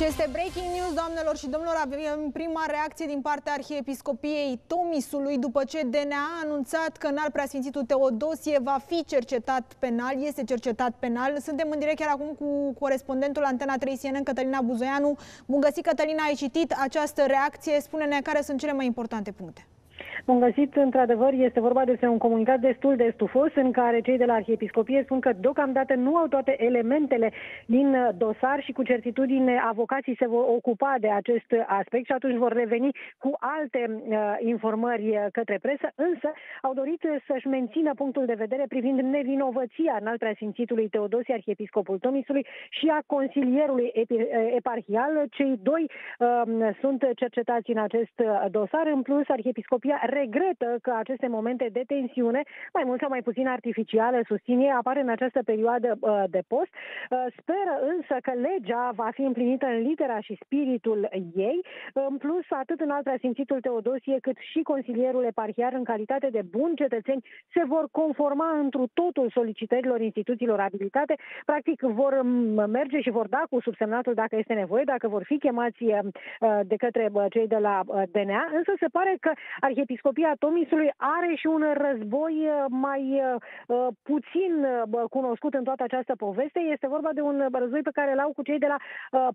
Și este breaking news, doamnelor și domnilor, avem prima reacție din partea Arhiepiscopiei Tomisului după ce DNA a anunțat că înalt preasfințitul Teodosie va fi cercetat penal, este cercetat penal. Suntem în direct chiar acum cu corespondentul Antena 3 CNN, Cătălina Buzoianu. Bun găsit, Cătălina, ai citit această reacție. Spune-ne care sunt cele mai importante puncte. Bun găsit, într-adevăr, este vorba despre un comunicat destul de stufos în care cei de la Arhiepiscopie spun că deocamdată nu au toate elementele din dosar și cu certitudine avocații se vor ocupa de acest aspect și atunci vor reveni cu alte uh, informări către presă, însă au dorit să-și mențină punctul de vedere privind nevinovăția în al preasfințitului Teodosie, Arhiepiscopul Tomisului și a consilierului eparhial. Cei doi uh, sunt cercetați în acest dosar. În plus, Arhiepiscopia regretă că aceste momente de tensiune, mai mult sau mai puțin artificiale, susține, apar în această perioadă uh, de post. Uh, speră însă că legea va fi împlinită în litera și spiritul ei. În plus, atât în alta simțitul Teodosie, cât și consilierul eparhiar, în calitate de buni cetățeni, se vor conforma întru totul solicitărilor instituțiilor abilitate. Practic, vor merge și vor da cu subsemnatul dacă este nevoie, dacă vor fi chemați uh, de către cei de la DNA, însă se pare că arhiepiscopul Episcopia Tomisului are și un război uh, mai uh, uh, puțin cunoscut în toată această poveste. Este vorba de un război pe care l-au cu cei de la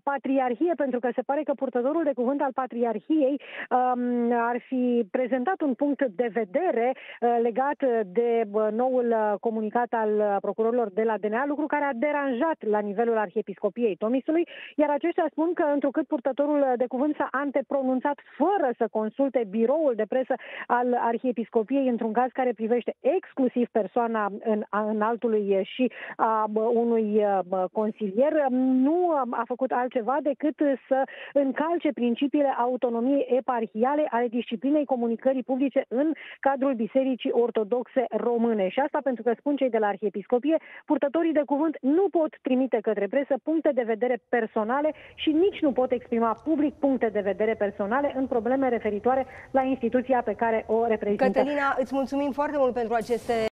Patriarhie, pentru că se pare că purtătorul de cuvânt al Patriarhiei um, ar fi prezentat un punct de vedere legat de noul comunicat al procurorilor de la DNA, lucru care a deranjat la nivelul Arhiepiscopiei Tomisului, iar aceștia spun că întrucât purtătorul de cuvânt s-a antepronunțat fără să consulte biroul de presă al Arhiepiscopiei într-un caz care privește exclusiv persoana în, în altului și a unui consilier, nu a făcut altceva decât să încalce principiile autonomiei eparhiale ale disciplinei comunicării publice în cadrul Bisericii Ortodoxe Române. Și asta pentru că spun cei de la Arhiepiscopie, purtătorii de cuvânt nu pot trimite către presă puncte de vedere personale și nici nu pot exprima public puncte de vedere personale în probleme referitoare la instituția pe care o reprezintă. Cătălina, îți mulțumim foarte mult pentru aceste